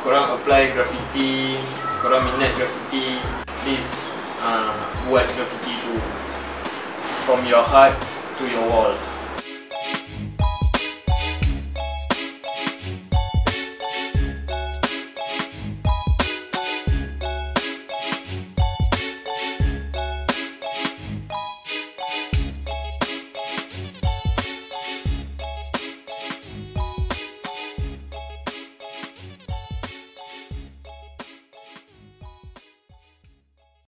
korang apply graffiti, korang minat graffiti, please uh, buat graffiti tu from your heart to your wall.